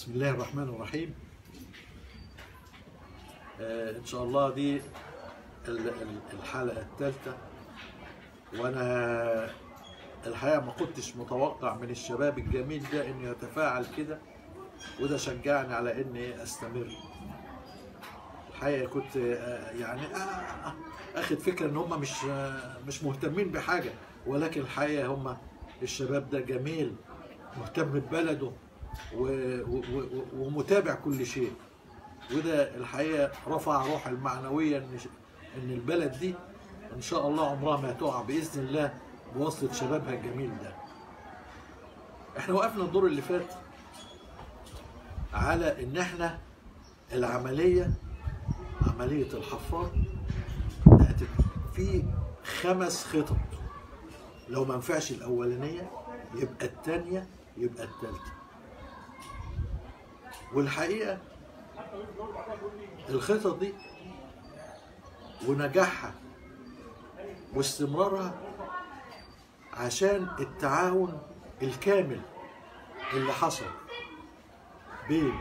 بسم الله الرحمن الرحيم. آه إن شاء الله دي ال- ال- الحلقة الثالثة. وأنا الحقيقة ما كنتش متوقع من الشباب الجميل ده إنه يتفاعل كده وده شجعني على إني أستمر. الحقيقة كنت آه، يعني آه، آه، آخد فكرة إن هم مش مش مهتمين بحاجة ولكن الحقيقة هم الشباب ده جميل مهتم ببلده ومتابع كل شيء. وده الحقيقة رفع روح المعنوية إن إن البلد دي إن شاء الله عمرها ما تقع بإذن الله بواسطة شبابها الجميل ده. إحنا وقفنا الدور اللي فات على إن إحنا العملية عملية الحفار في خمس خطط. لو ما نفعش الأولانية يبقى الثانية يبقى الثالثه والحقيقة الخطط دي ونجاحها واستمرارها عشان التعاون الكامل اللي حصل بين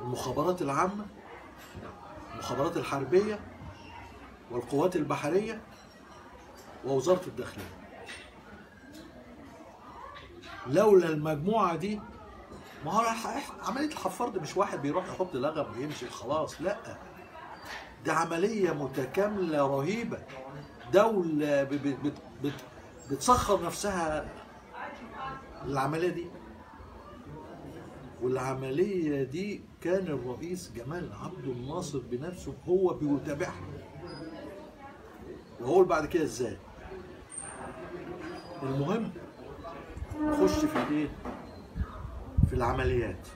المخابرات العامة المخابرات الحربية والقوات البحرية ووزارة الداخلية. لولا المجموعة دي ما هو عملية الحفار دي مش واحد بيروح يحط لغم ويمشي خلاص لا. دولة ب- ب- بت بت بتسخر نفسها للعملية دي. والعملية دي كان الرئيس جمال عبد الناصر بنفسه هو بيتابعها. وهقول بعد كده إزاي؟ المهم نخش في الايه العمليات.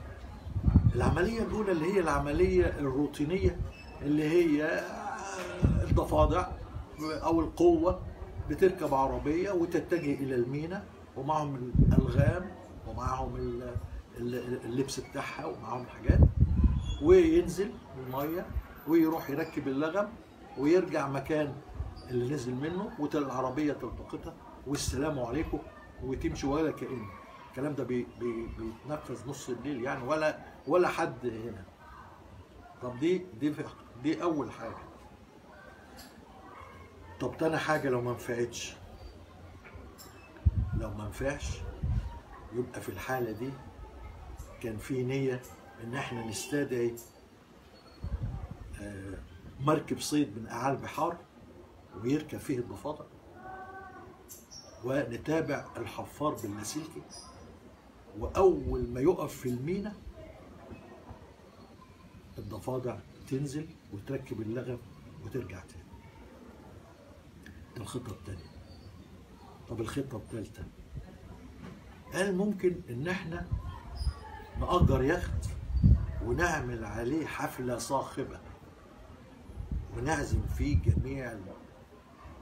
العملية الأولى اللي هي العملية الروتينية اللي هي الضفادع أو القوة بتركب عربية وتتجه إلى الميناء ومعهم الألغام ومعهم ال- ال- اللبس بتاعها ومعهم حاجات وينزل المية ويروح يركب اللغم ويرجع مكان اللي نزل منه والعربية تلتقطها والسلام عليكم وتمشي ولا كأن الكلام ده بي بي بيتنفذ نص الليل يعني ولا ولا حد هنا. طب دي دي دي أول حاجة. طب تاني حاجة لو ما نفعتش. لو ما نفعش يبقى في الحالة دي كان في نية إن إحنا نستدعي آه، مركب صيد من اعالي البحار ويركب فيه الضفادع ونتابع الحفار باللاسلكي وأول ما يقف في المينا الضفادع تنزل وتركب اللغم وترجع تاني. ده الخطة الثانية طب الخطة الثالثه قال ممكن إن إحنا نأجر يخت ونعمل عليه حفلة صاخبة ونعزم فيه جميع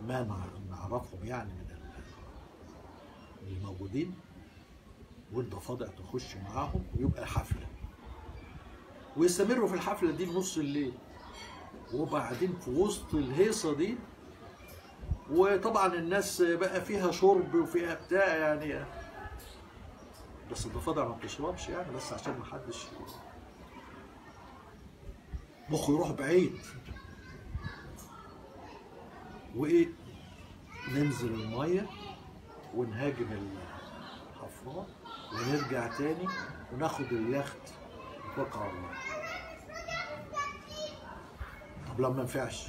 ما نع- نعرفهم يعني من ال- الموجودين. والضفادع تخش معاهم ويبقى حفله ويستمروا في الحفلة دي لنص الليل. وبعدين في وسط الهيصة دي وطبعا الناس بقى فيها شرب وفيها بتاع يعني. بس الضفادع ما بتشربش يعني بس عشان ما حدش مخه يروح بعيد. وإيه؟ ننزل المية ونهاجم الحفار. ونرجع تاني وناخد اليخت على الله طب لما ما ينفعش؟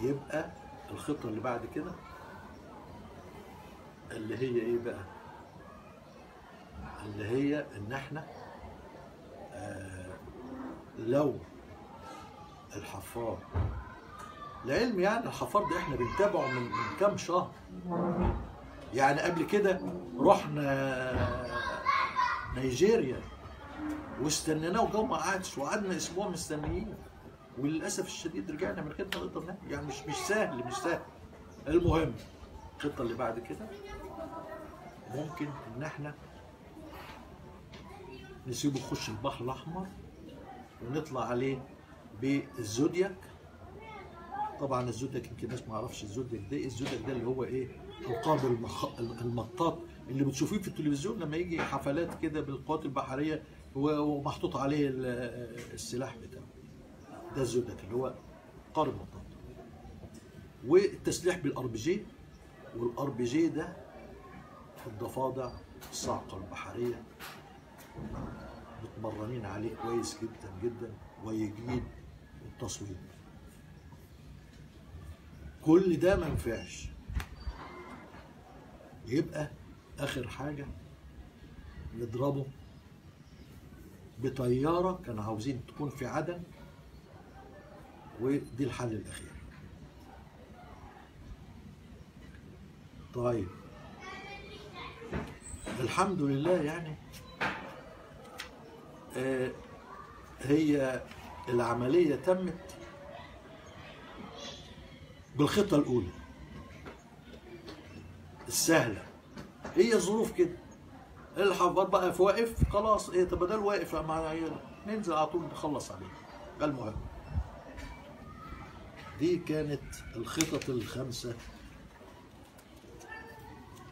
يبقى الخطة اللي بعد كده اللي هي إيه بقى؟ اللي هي إن إحنا آه لو الحفار العلم يعني الحفار ده إحنا بنتابعه من كام شهر. يعني قبل كده رحنا نيجيريا واستنيناه وجو ما قعدش وقعدنا أسبوع مستنيين وللأسف الشديد رجعنا من ما نقدر نعمل. يعني مش مش سهل مش سهل المهم الخطة اللي بعد كده ممكن إن إحنا نسيبه يخش البحر الأحمر ونطلع عليه بالزودياك طبعا الزودياك يمكن الناس ما يعرفش الزودياك ده إيه؟ الزودياك ده اللي هو إيه المخ... المطاط اللي بتشوفيه في التلفزيون لما يجي حفلات كده بالقوات البحرية ومحطوط عليه ال- السلاح بتاعه. ده الزودياك اللي هو قائد المطاط والتسليح بال RPG وال RPG ده الضفادع الصاعقة البحرية متمرنين عليه كويس جدا جدا ويجيد التصوير. كل ده ما ينفعش. يبقى آخر حاجة نضربه بطيارة كانوا عاوزين تكون في عدن ودي الحل الأخير. طيب. الحمد لله يعني آه، هي العملية تمت بالخطة الأولى. السهلة هي الظروف كده. الحفاظ بقى في واقف خلاص إيه طب ده واقف مع ننزل على طول نخلص عليه. ده المهم. دي كانت الخطط الخمسة.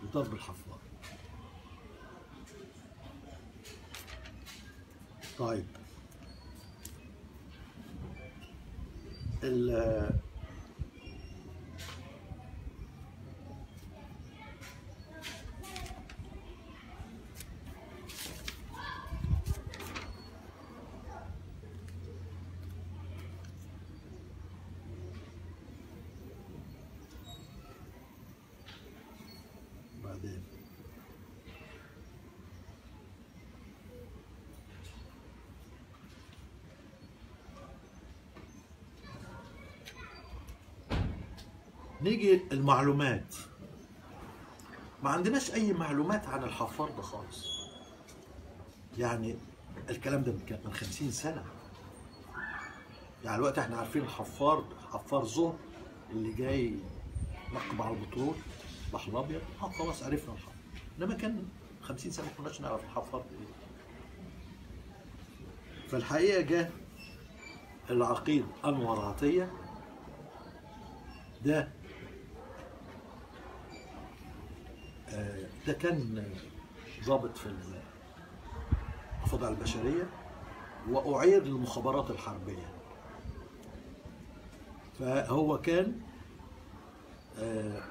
لضرب الحفار طيب ال بعدين نيجي المعلومات. ما عندناش أي معلومات عن الحفار ده خالص. يعني الكلام ده كام؟ من 50 سنة. يعني الوقت إحنا عارفين الحفار حفار زهر اللي جاي نقب على البترول البحر الأبيض. آه خلاص عرفنا الحفار. إنما كان 50 سنة ما كناش نعرف الحفار ده. إيه فالحقيقة جه العقيد أنور عطية. ده آه، ده كان ضابط في الفضاء البشرية وأعير للمخابرات الحربية. فهو كان آه،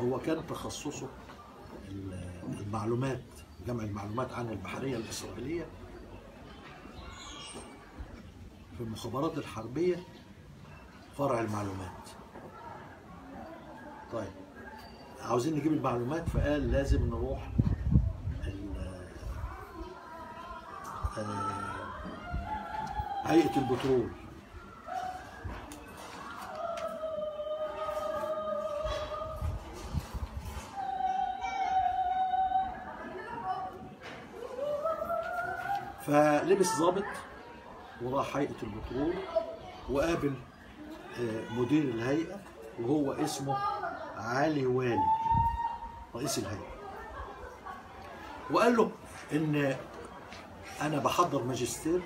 هو كان تخصصه ال- المعلومات جمع المعلومات عن البحرية الإسرائيلية. في المخابرات الحربية فرع المعلومات. طيب. عاوزين نجيب المعلومات فقال لازم نروح آه، هيئة البترول. فلبس ضابط وراح هيئة البترول وقابل آه، مدير الهيئة وهو اسمه علي والي رئيس الهيئة. وقال له إن أنا بحضر ماجستير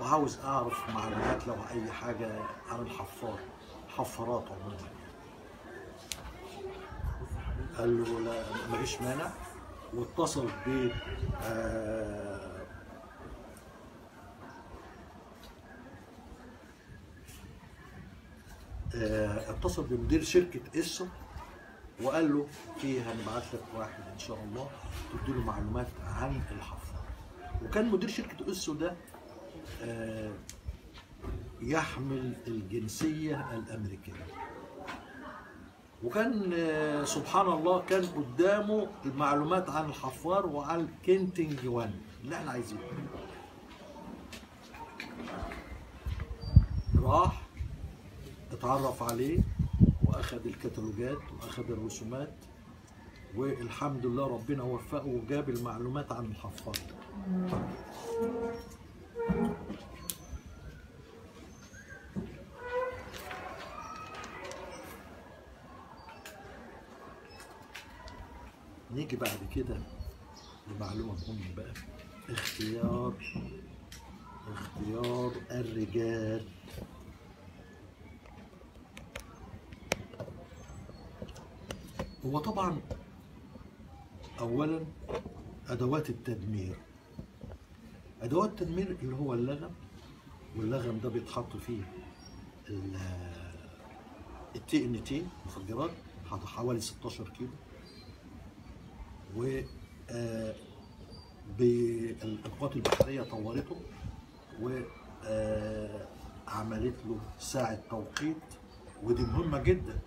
وعاوز أعرف معلومات لو أي حاجة عن الحفار حفارات عموما. قال له لا مفيش مانع. واتصل ب آه، اتصل بمدير شركة إسو وقال له في هنبعت لك واحد إن شاء الله تديله معلومات عن الحفار وكان مدير شركة إسو ده آه، يحمل الجنسية الأمريكية. وكان آه، سبحان الله كان قدامه المعلومات عن الحفار وعن الكينتنج وان. اللي إحنا عايزينه. راح اتعرف عليه واخد الكتالوجات واخد الرسومات والحمد لله ربنا وفقه وجاب المعلومات عن الحفار نيجي بعد كده لمعلومة مهمة بقى. اختيار اختيار الرجال. هو طبعا اولا أدوات التدمير. أدوات التدمير اللي هو اللغم واللغم ده بيتحط فيه التي ان تي مفجرات حط حوالي 16 كيلو. و آه، بالقوات البحرية طورته وعملت له ساعة توقيت ودي مهمة جدا.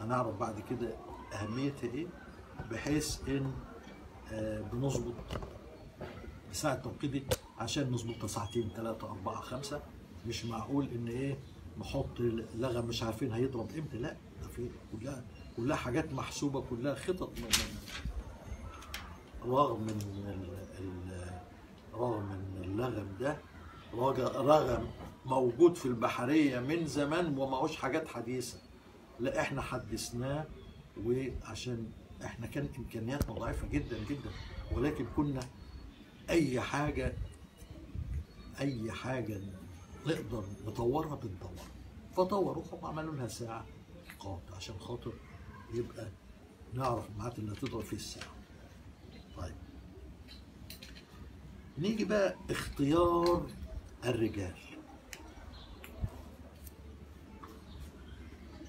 هنعرف بعد كده اهميتها إيه بحيث إن آه، بنظبط ساعة توقيت دي عشان نظبطها ساعتين ثلاثة أربعة خمسة. مش معقول إن إيه نحط لغم مش عارفين هيضرب إمتى لا ده في كلها كلها حاجات محسوبة كلها خطط رغم من ال- ال- رغم من اللغم ده رغ- رغم موجود في البحرية من زمان وماهوش حاجات حديثة. لا إحنا حدثناه وعشان إحنا كان امكانياتنا ضعيفة جدا جدا ولكن كنا أي حاجة أي حاجة نقدر نطورها بنطورها. فطوروها وعملوا لها ساعة قاط عشان خاطر يبقى نعرف المعات اللي هتضرب فيه الساعة. طيب. نيجي بقى اختيار الرجال.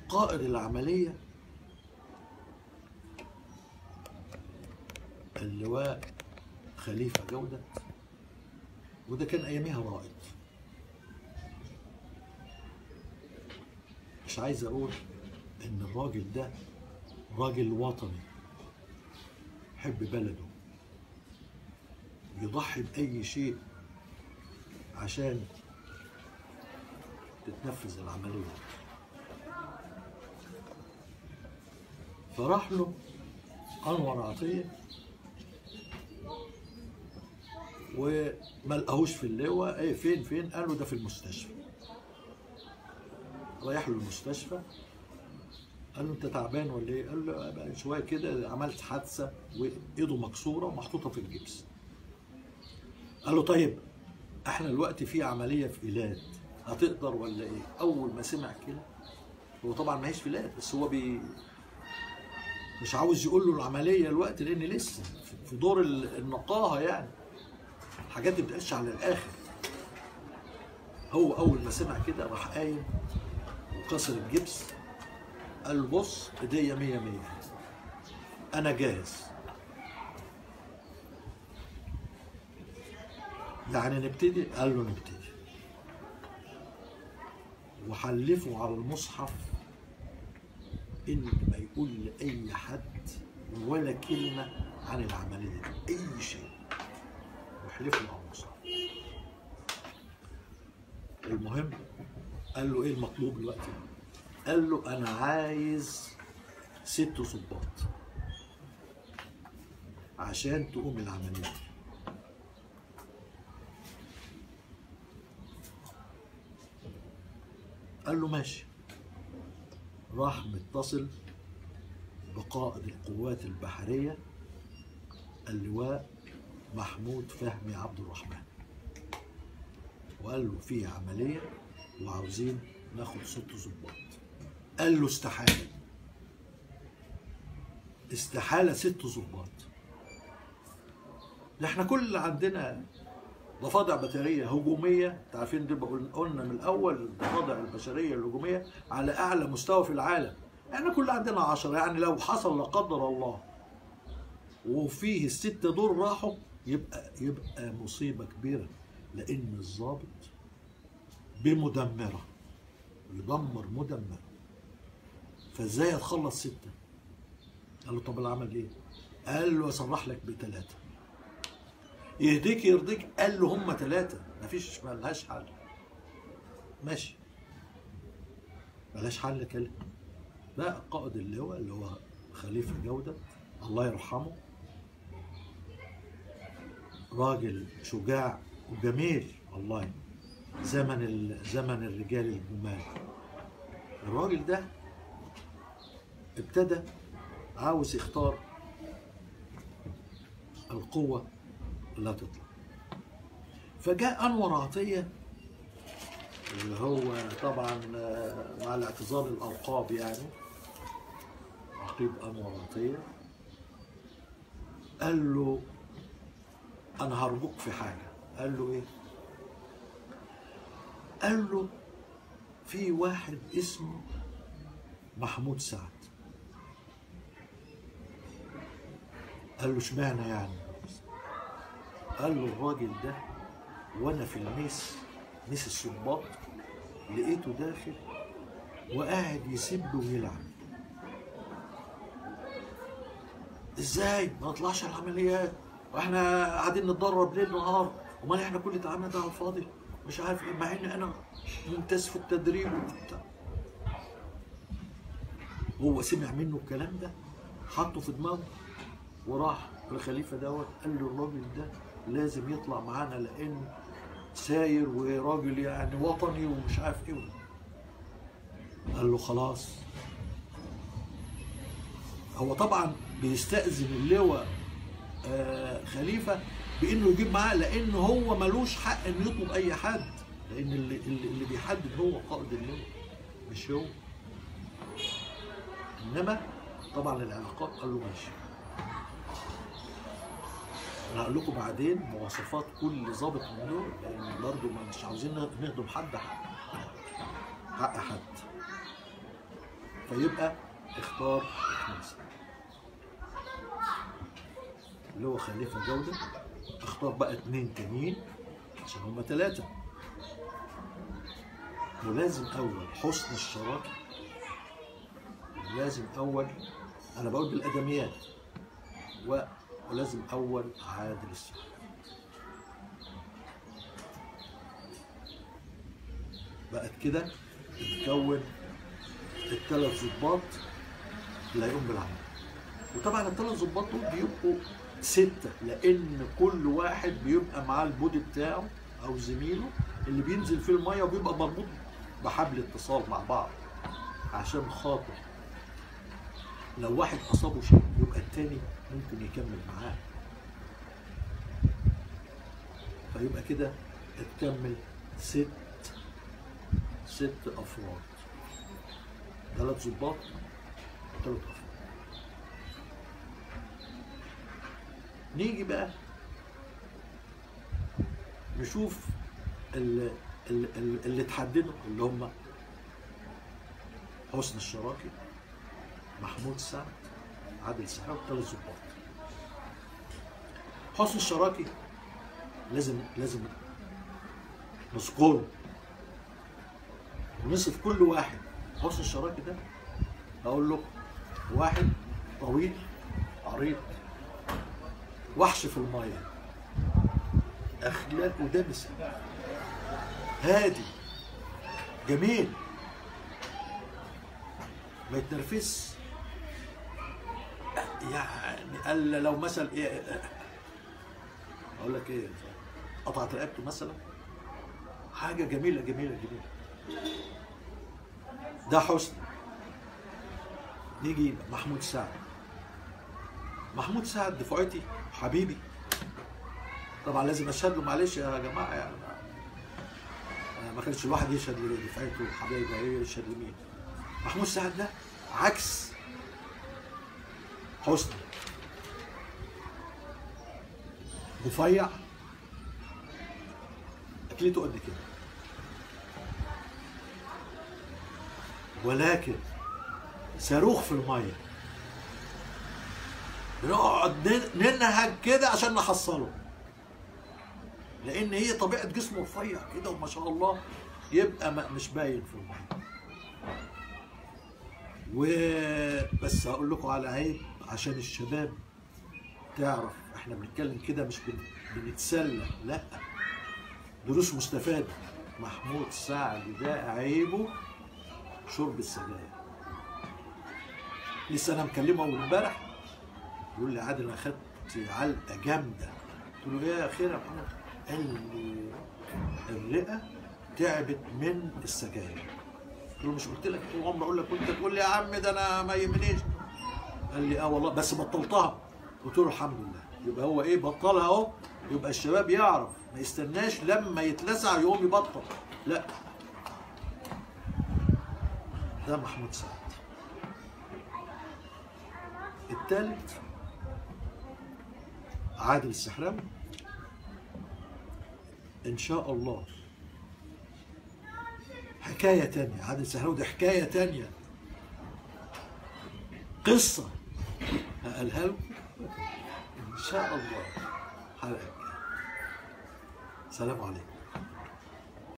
قائد العملية اللواء خليفة جودة وده كان أياميها رائد مش عايز أقول إن الراجل ده راجل وطني يحب بلده يضحي بأي شيء عشان تتنفذ العملية. فراح له أنور عطية وما لقاهوش في اللواء إيه فين فين قالوا ده في المستشفى رايح له المستشفى قال له أنت تعبان ولا إيه؟ قال له شوية كده عملت حادثة وإيده مكسورة ومحطوطة في الجبس. قال له طيب إحنا دلوقتي في عملية في إيلات هتقدر ولا إيه؟ أول ما سمع كده هو طبعا ما هيش في إيلات بس هو بي مش عاوز يقول له العملية دلوقتي لأن لسه في دور النقاهة يعني حاجات ما بتبقاش على الآخر. هو أول ما سمع كده راح قايم وكسر الجبس قال له بص إيديا مية مية. أنا جاهز. يعني نبتدي؟ قال له نبتدي. وحلفوا على المصحف إن ما يقول لأي حد ولا كلمة عن العملية دي أي شيء. على المصحف المهم قال له إيه المطلوب دلوقتي؟ قال له أنا عايز ست ظباط عشان تقوم العملية. قال له ماشي. راح متصل بقائد القوات البحرية اللواء محمود فهمي عبد الرحمن. وقال له في عملية وعاوزين ناخد ست ظباط قال له استحالة. استحالة ست ظباط ده إحنا كل اللي عندنا ضفادع بشرية هجومية. عارفين دي قلنا من الأول الضفادع البشرية الهجومية على أعلى مستوى في العالم. إحنا كل عندنا عشرة. يعني لو حصل لا قدر الله وفيه الستة دول راحوا يبقى يبقى مصيبة كبيرة لأن الضابط بمدمرة يدمر مدمر. فإزاي اتخلص ستة؟ قال له طب العمل إيه؟ قال له أصرح لك بثلاثة يهديك يرضيك؟ قال له هم ثلاثة مفيش ملهاش حل. ماشي. ملهاش حل كلمة بقى قائد اللواء اللي هو خليفة جودة الله يرحمه راجل شجاع وجميل والله. زمن زمن الرجال الجمال. الراجل ده ابتدى عاوز يختار القوة اللي هتطلع فجاء أنور عطية اللي هو طبعا آه، مع الاعتذار الألقاب يعني. نقيب أنور عطية. قال له أنا هرجوك في حاجة. قال له إيه؟ قال له في واحد اسمه محمود سعد. قال له إشمعنى يعني؟ قال له الراجل ده وأنا في الميس ميس الصباط لقيته داخل وقاعد يسب ويلعب. إزاي؟ ما نطلعش العمليات. وإحنا قاعدين نتدرب ليل نهار امال إحنا كل تعبنا ده على الفاضي؟ مش عارف إيه مع ان أنا ممتاز في التدريب هو سمع منه الكلام ده حطه في دماغه وراح الخليفه دوت قال له الراجل ده لازم يطلع معانا لأن ساير وراجل يعني وطني ومش عارف إيه. قال له خلاص. هو طبعا بيستأذن اللواء خليفة بإنه يجيب معاه لأن هو ملوش حق إنه يطلب أي حد لأن اللي, اللي بيحدد هو قائد اللواء مش هو إنما طبعا العلاقات قال له ماشي. أنا هقول لكم بعدين مواصفات كل ضابط من دول لأن برضه مش عاوزين نهضم حد حق حق حد. فيبقى اختار خمسه اللي هو خليفة جوده اختار بقى اتنين تانيين عشان هما تلاتة. ولازم أول حسن الشراكة. ولازم أول أنا بقول بالأدميات. ولازم أول عادل السعد بقت كده تتكون الثلاث ظباط اللي هيقوم بالعمل. وطبعا الثلاث ظباط دول بيبقوا ستة لأن كل واحد بيبقى معاه البودي بتاعه أو زميله اللي بينزل في المية وبيبقى مربوط بحبل اتصال مع بعض عشان خاطر لو واحد أصابه شيء يبقى التاني ممكن يكمل معاه. فيبقى كده اتكمل ست ست أفراد. ثلاث ظباط وثلاث أفراد. نيجي بقى نشوف اللي, اللي, اتحددوا اللي هم حسن الشراكي محمود سعد عادل سحاب ثلاث ظباط حسن الشراكي لازم لازم نذكره. ونصف كل واحد. حسن الشراكي ده أقول له واحد طويل عريض وحش في الميه اخلاقه دمسه هادي. جميل. ما يتنرفزش يعني قال لو مثلا إيه أقول لك إيه قطعت رقبته مثلا. حاجة جميلة جميلة جميلة. ده حسن نيجي محمود سعد. محمود سعد دفعتي حبيبي. طبعا لازم أشهد له معلش يا جماعة يعني ما كانش الواحد يشهد لدفعته حبايبه إيه يشهد لمين؟ محمود سعد ده عكس حسني. رفيع أكلته قد كده. ولكن صاروخ في المية. بنقعد ننهج كده عشان نحصله. لأن هي طبيعة جسمه رفيع كده وما شاء الله يبقى مش باين في المية. وبس هقول لكم على عيب عشان الشباب تعرف إحنا بنتكلم كده مش بنتسلى لأ. دروس مستفادة. محمود سعد ده عيبه شرب السجاير. لسه أنا مكلمه امبارح. يقول لي عادل أنا خدت علقة جامدة. قلت له إيه يا خير يا محمود قال لي الرئه تعبت من السجاير. قلت له مش قلت لك؟ طول عمري أقول لك كنت تقول لي يا عم ده أنا ما يهمنيش. قال لي آه والله بس بطلتها. قلت له الحمد لله. يبقى هو إيه بطلها أهو. يبقى الشباب يعرف ما يستناش لما يتلسع يقوم يبطل. لا. ده محمود سعد. الثالث عادل السحراوي إن شاء الله. حكاية تانية. عادل السحراوي دي حكاية تانية. قصة. هقالها إن شاء الله. حلقة. سلام عليكم.